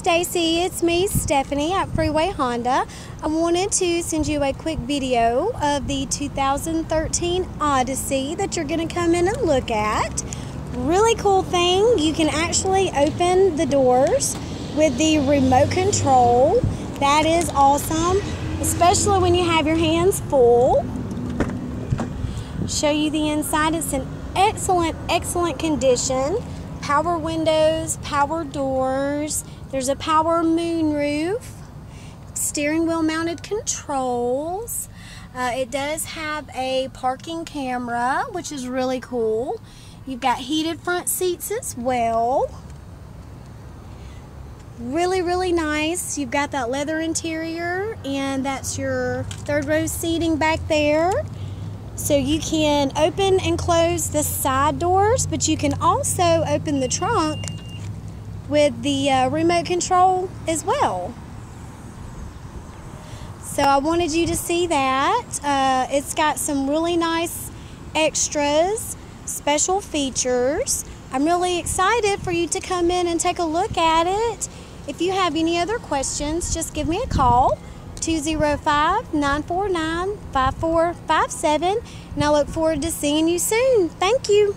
Stacey. It's me, Stephanie at Freeway Honda. I wanted to send you a quick video of the 2013 Odyssey that you're going to come in and look at. Really cool thing, you can actually open the doors with the remote control. That is awesome, especially when you have your hands full. Show you the inside. It's in excellent, excellent condition power windows, power doors. There's a power moonroof, steering wheel mounted controls. Uh, it does have a parking camera, which is really cool. You've got heated front seats as well. Really, really nice. You've got that leather interior, and that's your third row seating back there. So you can open and close the side doors, but you can also open the trunk with the uh, remote control as well. So I wanted you to see that. Uh, it's got some really nice extras, special features. I'm really excited for you to come in and take a look at it. If you have any other questions, just give me a call. 205 949 5457. And I look forward to seeing you soon. Thank you.